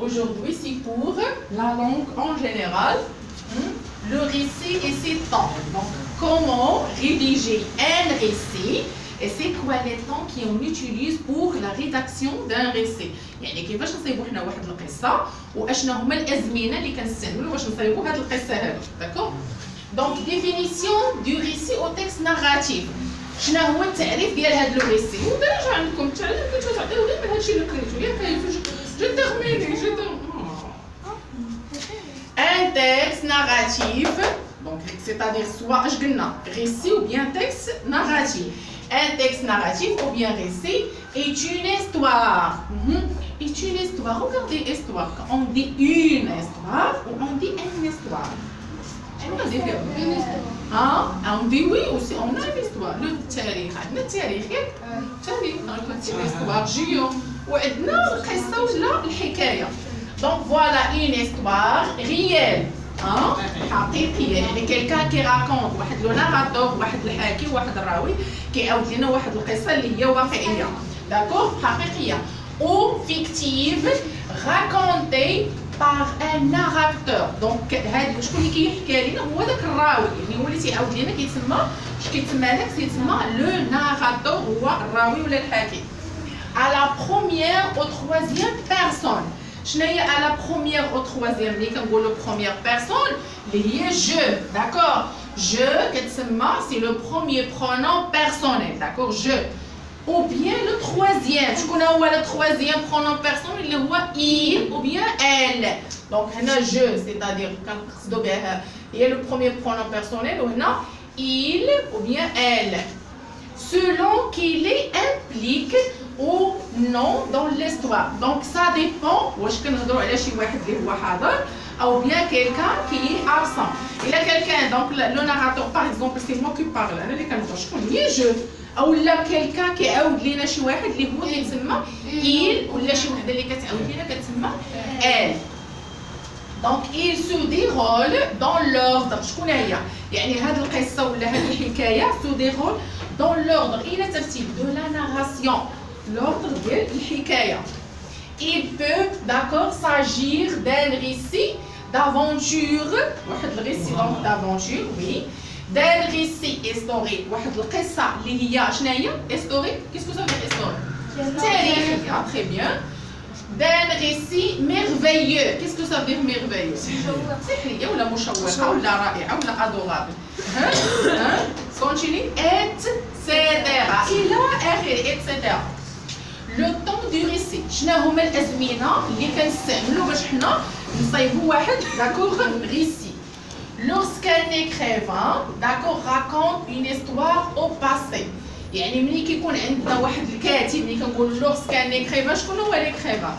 aujourd'hui, c'est pour la langue en général. Le récit et ses temps. Donc, comment rédiger un récit et c'est quoi les temps qu'on utilise pour la rédaction d'un récit يعني كيفاش نصيبوا حنا واحد القصه واشنا هما الازمنه اللي كنستعملوا باش نصيبوا هذه القصه هذه داكور دونك ديفينيسيون دو ريسي او تيكست ناراتيف شنو هو التعريف ديال هذا لو الريسي ودرجه عندكم التعريف كنتو تعطيو غير من هادشي اللي قريتو ياك كاين je termine, je termine. Oh. Un texte narratif, donc c'est-à-dire soit récit ou bien texte narratif. Un texte narratif ou bien récit est une histoire. Hmm. Est une histoire. Regardez histoire. On dit une histoire ou on dit une histoire. On dit une histoire. on dit une On dit une histoire. Le le histoire. وعندنا القصه ولا الحكايه دونك فوالا اون استوار ريال حقيقيه يعني كيلكان كي راكونت واحد لو ناراتور واحد الحاكي واحد الراوي كيعاود لنا واحد القصه اللي هي واقعيه داكور حقيقيه او فيكتيف راكونتي باغ ان ناراتور دونك هاد شكون اللي كيحكي لنا هو داك الراوي يعني هو اللي تيعاود لنا كيتسمى اش كيتسمى هذاك تيتسمى لو ناراتور هو الراوي ولا الحاكي à la première ou troisième personne. Je n'ai à la première ou troisième, mais dit la première personne, les je, d'accord Je, c'est le premier pronom personnel, d'accord Je. Ou bien le troisième, Tu connais le troisième pronom personnel, le voit il ou bien elle. Donc, a je, c'est-à-dire, euh, il y a le premier pronom personnel, ou non, il ou bien elle. Selon qu'il implique او نو دون ليستوار دونك سا ديبون واش كنهضروا على شي واحد اللي هو حاضر او بيان كيلكان كي ابسون الا كيلكان دونك لو ناراتور باغ اكزومبل سي مو كي بارل انا اللي كنهضر شكون هي جو او لا كيلكان كيعاود لينا شي واحد اللي هو اللي تسمى ايل ولا شي وحده اللي كتعاود لينا كتسمى ال دونك il رول déroule dans l'ordre شكون هي يعني هاد القصه ولا هاد الحكايه دي رول دون l'ordre الى ترتيب دو لا ناراسيون l'ordre de l'Hikaya. Il peut, d'accord, s'agir d'un récit d'aventure, un récit donc d'aventure, oui, d'un récit historique, historique, qu'est-ce que ça veut dire historique Très bien. D'un récit merveilleux, qu'est-ce que ça veut dire merveilleux C'est hein, ou la mouchawaka ou la hein, ou la adorable. Hein? Hein? Continue, etc. Il a, etc. لو طون دو ريسي شنو هما الازمنه اللي كنستعملو باش حنا نصايبو واحد داكوغ ريسي لوسكان ايكريفان داكوغ راكونت اون استوار او باسي يعني ملي كيكون عندنا واحد الكاتب ملي كنقول لوسكان ايكريفان شكون هو الاكريفان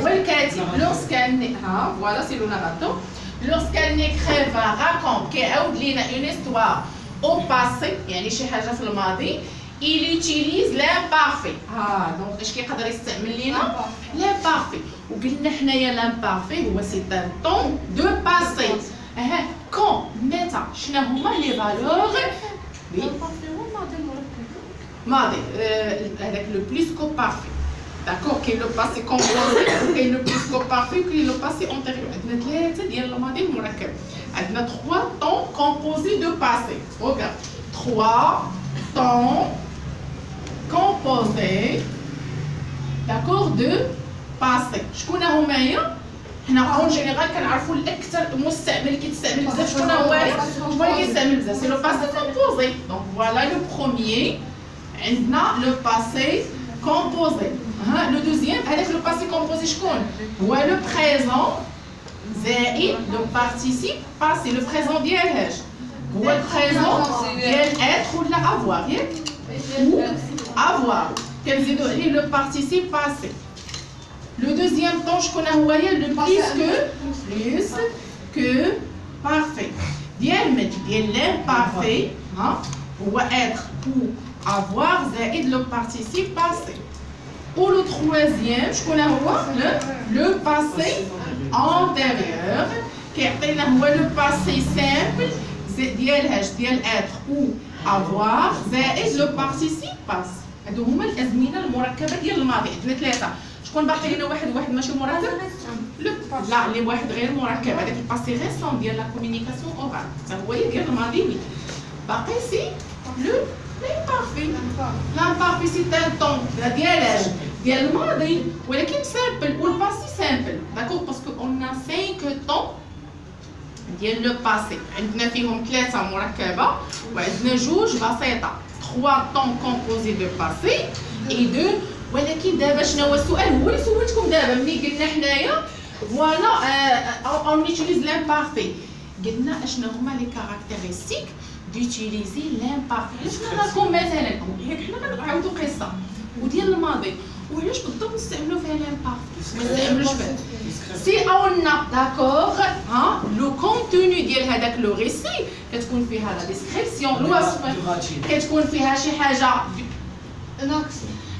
هو الكاتب لوسكان ها فوالا سي لو ناراتور لوسكان ايكريفان راكونت كيعاود لينا اون استوار او باسي يعني شي حاجه في الماضي ايليتيليز لامبارفي ها دونك اش كيقدر يستعمل لينا لامبارفي وقلنا حنايا لامبارفي هو سي ان طون دو باسي ها كون متى شنو هما لي فالور ماضي هذاك لو بليس كو بارفي داكور كاين لو باسي كومبوزي كاين لو بليس كو بارفي كاين لو باسي اونتيريور عندنا ثلاثه ديال الماضي المركب عندنا 3 طون كومبوزي دو باسي اوكي 3 طون ديسبوزي داكوغ دو باسي شكون هما هي حنا اون جينيرال كنعرفوا الاكثر مستعمل كيتستعمل بزاف شكون هو هو اللي كيستعمل بزاف سي لو باسي كومبوزي دونك فوالا لو بروميي عندنا لو باسي كومبوزي ها لو دوزيام هذاك لو باسي كومبوزي شكون هو لو بريزون زائد لو بارتيسيب باسي لو بريزون ديال هاش هو البريزون ديال اتر ولا افوار ياك avoir qu'elles le participe passé. Le deuxième temps, je connais le plus que, plus que, parfait. bien l'imparfait, hein, être ou avoir, et le participe passé. Pour le troisième, je connais le, le passé antérieur, qui est le passé simple, c'est DL être ou avoir et le participe passé. هادو هما الازمنه المركبه ديال الماضي عندنا ثلاثه شكون باقي لنا واحد واحد ماشي مركب لا اللي واحد غير مركب هذاك الباسي ريسون ديال لا كومونيكاسيون اورال حتى هو اللي ديال الماضي وي باقي سي لو لامبارفي لامبارفي سي تان طون ديال اش ديال الماضي ولكن سامبل والباسي سامبل داكور باسكو اون 5 طون ديال لو باسي عندنا فيهم ثلاثه مركبه وعندنا جوج بسيطه trois طون كومبوزي دو passé et de ولكن دابا شنو هو السؤال هو اللي سولتكم دابا ملي قلنا حنايا فوالا اون يوتيليز لامبارفي قلنا اشنا هما لي كاركتيريستيك دوتيليزي لامبارفي شنو راكم مثلا ياك حنا كنعاودو قصه وديال الماضي Oui, je peux tout s'aimer le faire si on a d'accord hein, le contenu de l'hadak le récit, qu'est-ce qu'on fait la description, qu'est-ce qu'on fait chez Haja,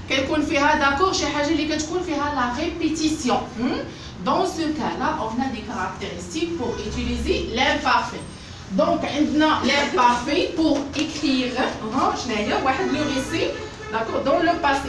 qu'est-ce qu'on fait d'accord chez Haja, qu'est-ce qu'on fait la répétition. Hmm? Dans ce cas-là, on a des caractéristiques pour utiliser l'imparfait. Donc maintenant, l'imparfait pour écrire hein, le récit dans le passé.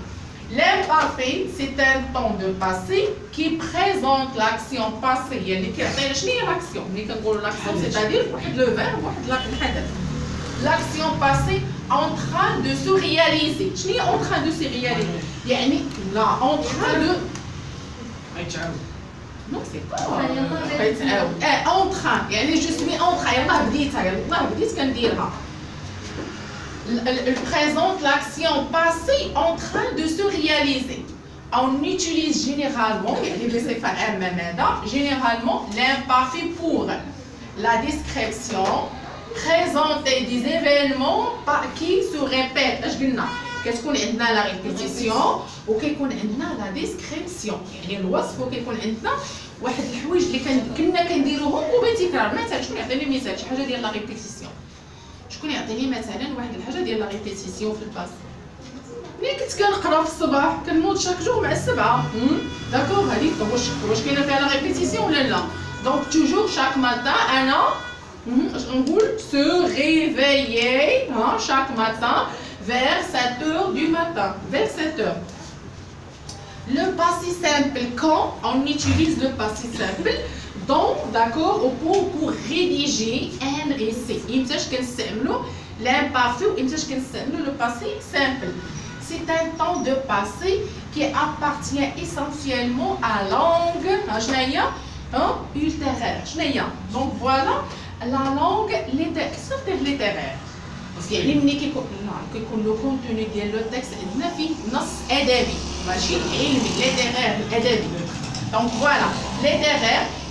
L'imparfait, c'est un temps de passé qui présente l'action passée. يعني كيعطينا a l'action, ben, c'est-à-dire le verbe l'action passée en train de se réaliser Je suis en train de se réaliser Yani, là, en train de Non, c'est pas. En train. Yani, je suis en train. ce بديتها يلاه بديت présente l'action passée en train de se réaliser. On utilise généralement, généralement l'imparfait pour la description, présenter des événements qui se répètent. Qu'est-ce qu'on a la répétition ou ce qu'on la description شكون يعطيني مثلا واحد الحاجه ديال لا ريبيتيسيون في الباس ملي كنت كنقرا في الصباح كنموت شاك جور مع السبعه داكوغ هادي واش واش كاينه فيها لا ريبيتيسيون ولا لا دونك توجور شاك ماتا انا نقول سو ريفيي ها شاك ماتا فير 7 اور دو ماتا فير 7 اور Le passé simple, quand on utilise le passé simple, Donc, d'accord, au pour rédiger un récit. l'imparfait ou le passé simple. C'est un temps de passé qui appartient essentiellement à la langue hein, ultérieure. Donc voilà la langue littéraire, Parce littéraire. يعني le contenu, كيكون le contenu ديال لو vie, عندنا نص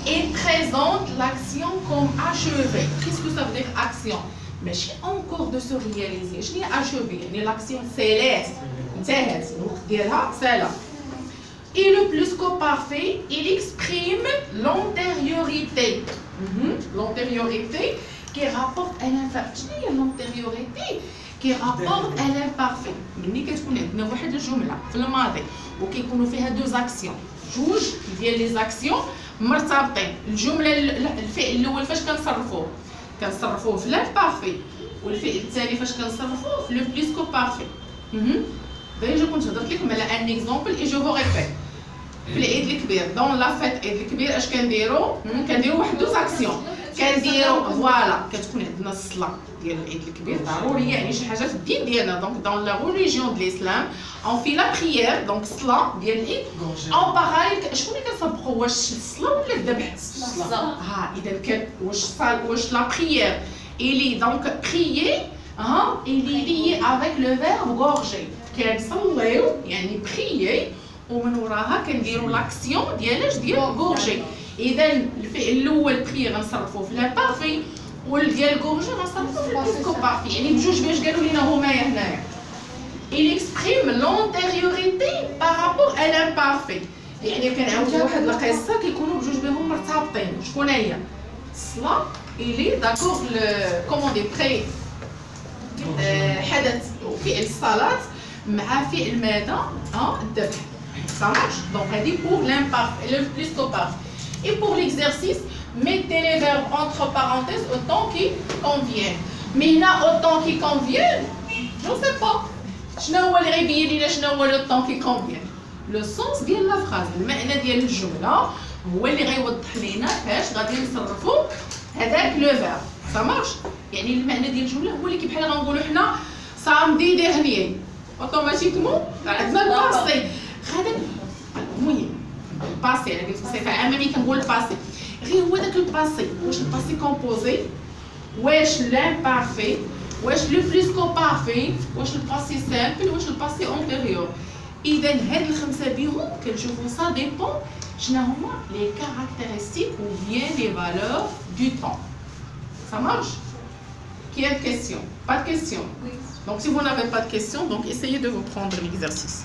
et présente l'action comme achevée. Qu'est-ce que ça veut dire action Mais je suis encore de se réaliser. Je n'ai achevé. L'action céleste. C'est Et le plus qu'au parfait, il exprime l'antériorité. Mhm, l'antériorité qui rapporte à l'imparfait. L'antériorité qui rapporte à l'imparfait. ملي كتكون عندنا واحد الجمله في الماضي وكيكونوا فيها deux actions. Juge, ديال les actions. مرتبطين الجمله الفعل الاول فاش كنصرفوه كنصرفوه في لاف بارفي والفعل الثاني فاش كنصرفوه في لو بليس كو بارفي ديجا كنت هضرت لكم على ان اكزومبل اي جو فو ريبيت في العيد الكبير دون لا فيت العيد الكبير اش كنديرو كنديرو واحد دو زاكسيون كنديرو فوالا كتكون عندنا الصلاه ديال العيد الكبير ضروريه يعني شي حاجه في الدين ديالنا دونك دون لا ريليجيون ديال الاسلام اون في لا بريير دونك الصلاه ديال العيد اون باغال شكون اللي كنسبقوا واش الصلاه ولا الذبح الصلاه ها اذا كان واش واش لا بريير الي دونك بريي ها الي لي افيك لو فيرب غورجي كنصليو يعني بريي ومن وراها كنديروا لاكسيون ديال اش ديال غورجي اذا الفعل الاول بخي غنصرفوه في لا والديال كورجي غنصرفوه في الباسكو بارفي يعني بجوج باش قالوا لينا هومايا هنايا il exprime l'antériorité par rapport à l'imparfait يعني كنعاود واحد القصه كيكونوا بجوج بهم مرتبطين شكون هي cela il داكور d'accord le comment euh, حدث فعل الصلاه مع فعل ماذا اه الذبح صافي دونك هذه pour l'imparfait لو plus que Et pour l'exercice, mettez les verbes entre parenthèses au temps qui conviennent. Mais il y a au temps qui conviennent Je ne sais pas. شنو هو اللي غيبين لينا شنو هو لو طون كي كونفيان لو سونس ديال لا فراز المعنى ديال الجمله هو اللي غيوضح لينا فاش غادي نصرفوا هذاك لو فيرب سا مارش يعني المعنى ديال الجمله هو اللي كيبحال غنقولوا حنا سامدي ديرنيي اوتوماتيكمون عندنا الباسي هذاك المهم passé. cest ce que c'est faire. Américain ou le passé. Rien ce que le passé? Où je le passé composé, où est-ce l'imparfait, où est-ce le plus simple parfait où est-ce le passé simple, où est-ce le passé antérieur. Et y ces 5 règle qui que ça dépend. Je des pas les caractéristiques ou bien les valeurs du temps. Ça marche? Qui a de questions? Pas de questions. Donc si vous n'avez pas de questions, essayez de vous prendre l'exercice.